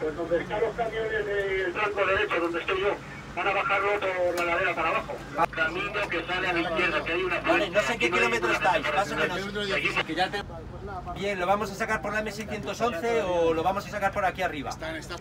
Pues donde están los camiones del flanco derecho, donde estoy yo, van a bajarlo por la ladera para abajo. Ah. Camino que sale a la izquierda, que hay una... Vale, no sé en qué kilómetro estáis, más o menos. Bien, ¿lo vamos a sacar por la M611 o lo vamos a sacar por aquí arriba? Están, están.